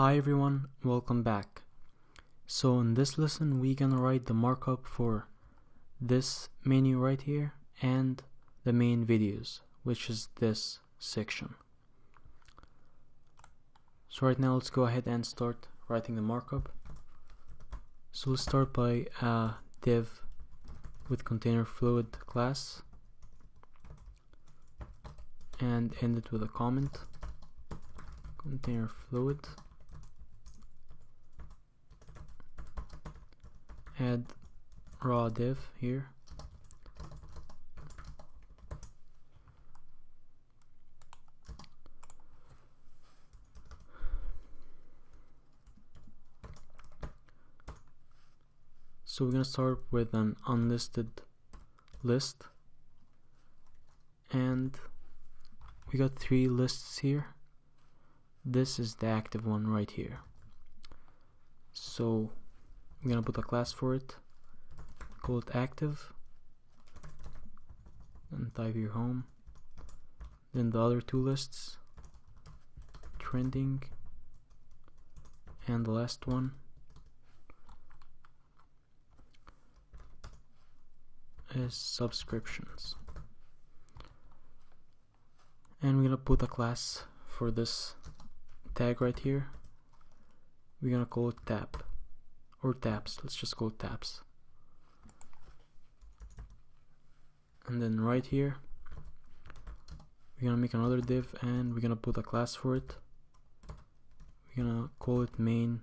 Hi everyone, welcome back. So in this lesson we're gonna write the markup for this menu right here and the main videos, which is this section. So right now let's go ahead and start writing the markup. So let's start by uh, a div with container fluid class and end it with a comment container fluid add raw div here. So we're gonna start with an unlisted list. And we got three lists here. This is the active one right here. So I'm gonna put a class for it. Call it active. And type your home. Then the other two lists. Trending. And the last one. Is subscriptions. And we're gonna put a class for this tag right here. We're gonna call it tab or tabs. Let's just call tabs. And then right here we're gonna make another div and we're gonna put a class for it. We're gonna call it main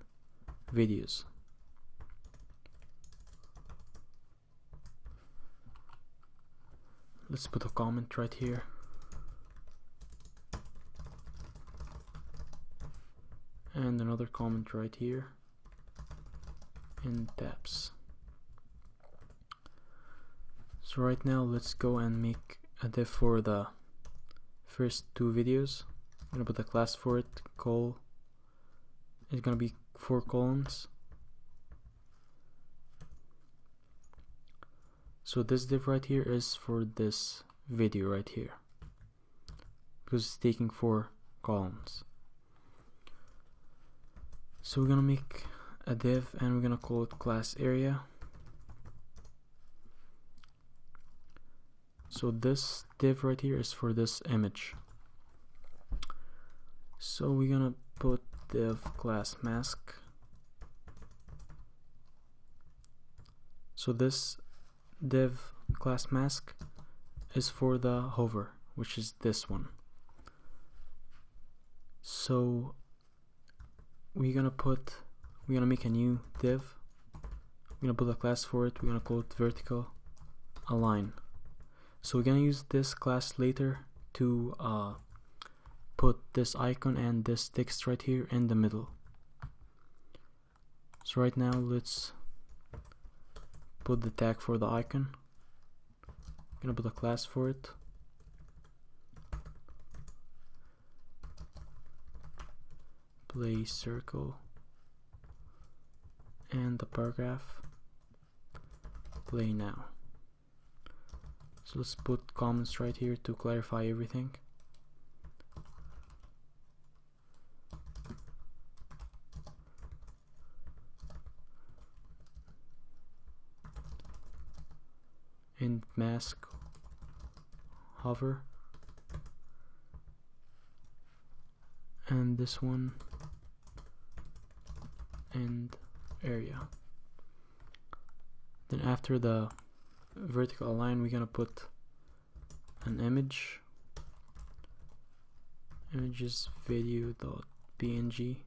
videos. Let's put a comment right here. And another comment right here in tabs so right now let's go and make a div for the first two videos. I'm gonna put a class for it call it's gonna be four columns so this div right here is for this video right here because it's taking four columns so we're gonna make a div and we're gonna call it class area. So this div right here is for this image. So we're gonna put div class mask. So this div class mask is for the hover which is this one. So we're gonna put we're gonna make a new div. We're gonna put a class for it. We're gonna call it vertical align. So we're gonna use this class later to uh, put this icon and this text right here in the middle. So right now let's put the tag for the icon. I'm gonna put a class for it. Play circle and the paragraph play now. So let's put comments right here to clarify everything. And mask hover. And this one. And area. Then after the vertical align we're gonna put an image. Images video.png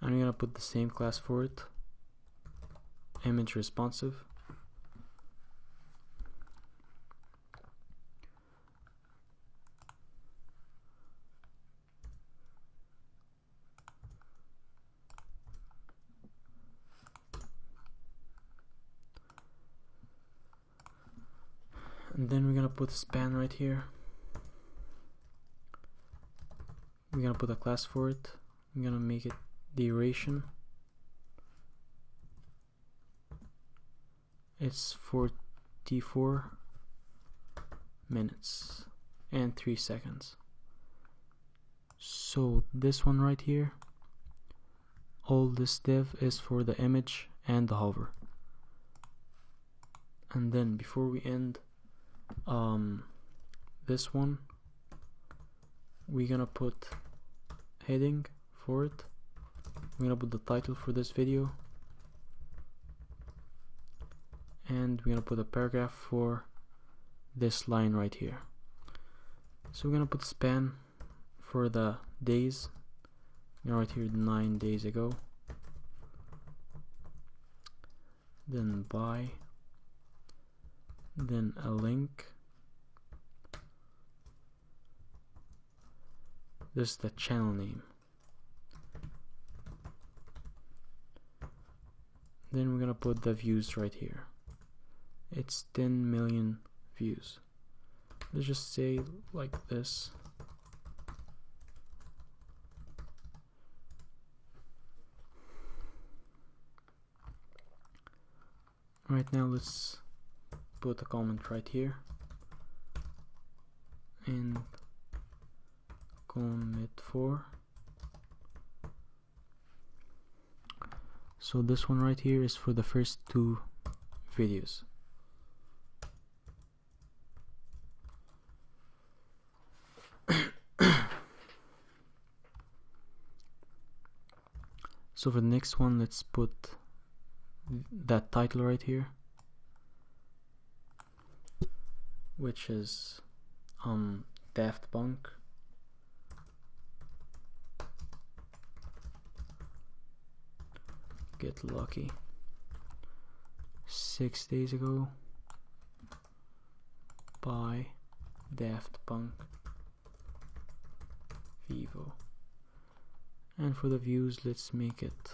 and we're gonna put the same class for it. Image responsive and then we're gonna put a span right here. We're gonna put a class for it. We're gonna make it duration. It's 44 minutes and 3 seconds. So this one right here all this div is for the image and the hover. And then before we end um, this one we're gonna put heading for it. We're gonna put the title for this video. And we're gonna put a paragraph for this line right here. So we're gonna put span for the days. You know right here nine days ago. Then by then a link. This is the channel name. Then we're gonna put the views right here. It's 10 million views. Let's just say like this. Right now let's put a comment right here. And commit 4 so this one right here is for the first two videos. So for the next one let's put that title right here which is um Daft Punk. Get lucky. Six days ago by Daft Punk. Vevo. And for the views let's make it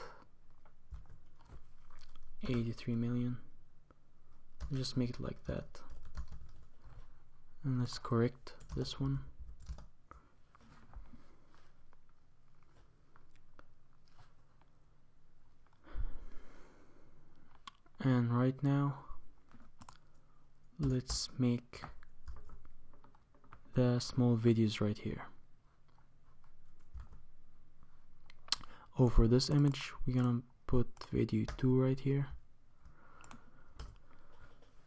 83 million. Just make it like that and let's correct this one. And right now let's make the small videos right here. Over this image we're gonna put video 2 right here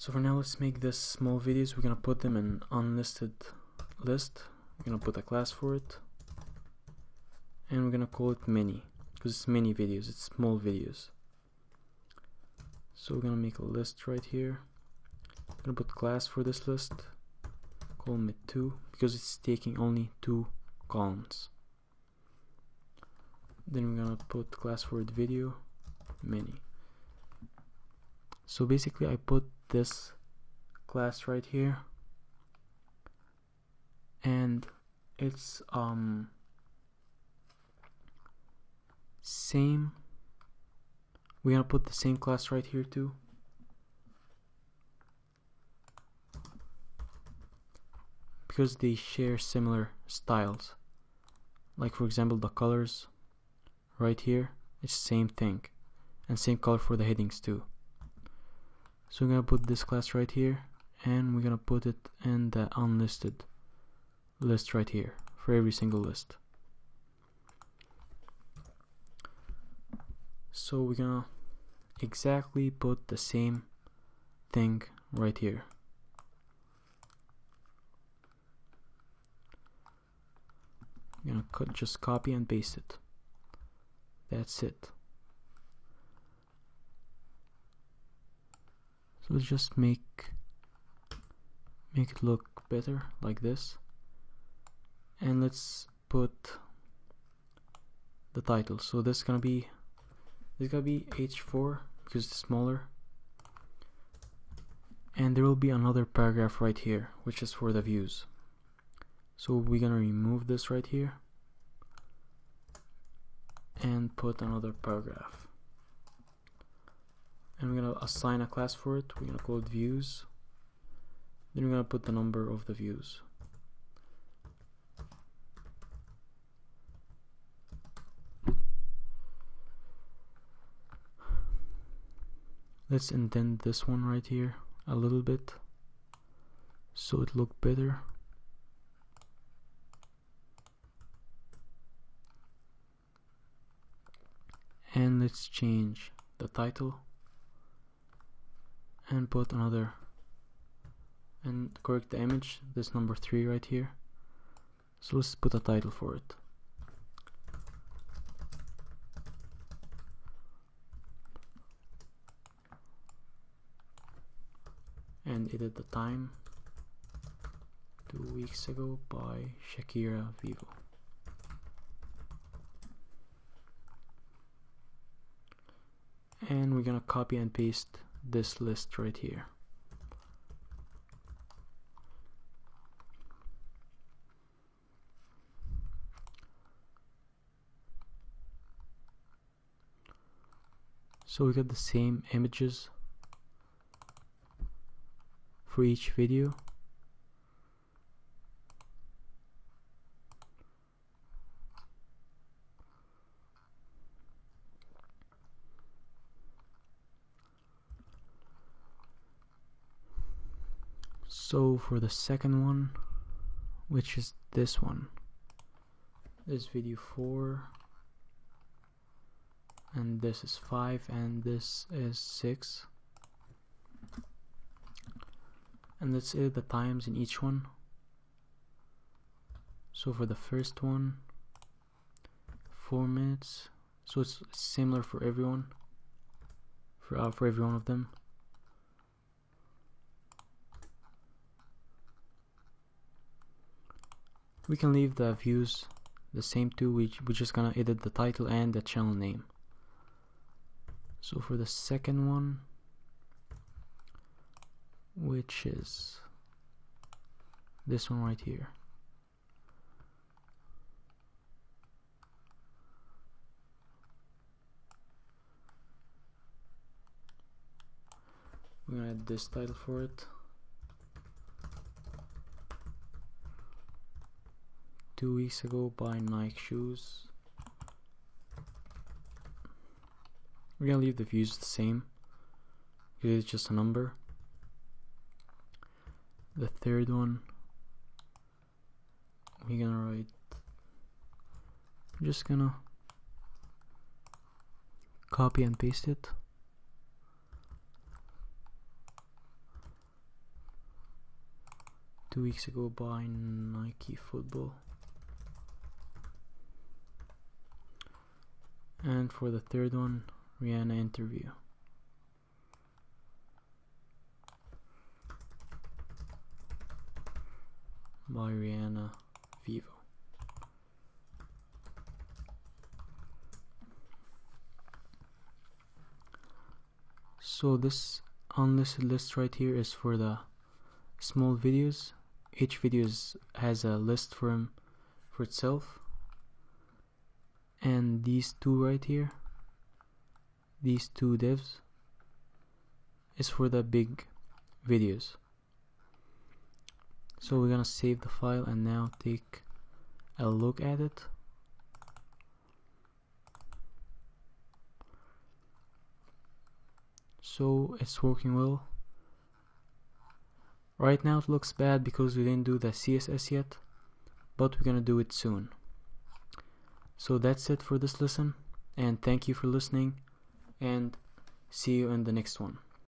so for now let's make this small videos. We're gonna put them in unlisted list. We're gonna put a class for it. And we're gonna call it mini because it's mini videos it's small videos. So we're gonna make a list right here. I'm gonna put class for this list. Column it 2 because it's taking only two columns. Then we're gonna put class for it video mini. So basically I put this class right here. And it's um same. We're gonna put the same class right here too. Because they share similar styles. Like for example the colors right here it's same thing. And same color for the headings too so we're gonna put this class right here and we're gonna put it in the unlisted list right here for every single list. So we're gonna exactly put the same thing right here. I'm gonna just copy and paste it. That's it so let's just make make it look better like this. And let's put the title. So this is gonna be this is gonna be h4 because it's smaller. And there will be another paragraph right here which is for the views. So we're gonna remove this right here and put another paragraph we're gonna assign a class for it. We're gonna call it views. Then we're gonna put the number of the views. Let's indent this one right here a little bit so it look better. And let's change the title and put another and correct the image this number 3 right here. So let's put a title for it. And edit the time two weeks ago by Shakira Vevo. And we're gonna copy and paste this list right here. So we got the same images for each video for the second one which is this one. This video 4 and this is 5 and this is 6 and let's say the times in each one. So for the first one 4 minutes. So it's similar for everyone for, uh, for every one of them we can leave the views the same too we, we're just gonna edit the title and the channel name. So for the second one which is this one right here. We're gonna add this title for it two weeks ago by Nike shoes. We're gonna leave the views the same. Because it's just a number. The third one we're gonna write I'm just gonna copy and paste it. Two weeks ago by Nike football and for the third one Rihanna interview. By Rihanna Vevo. So this unlisted list right here is for the small videos. Each video has a list for him for itself and these two right here these two divs is for the big videos. So we're gonna save the file and now take a look at it. So it's working well. Right now it looks bad because we didn't do the CSS yet but we're gonna do it soon so that's it for this lesson and thank you for listening and see you in the next one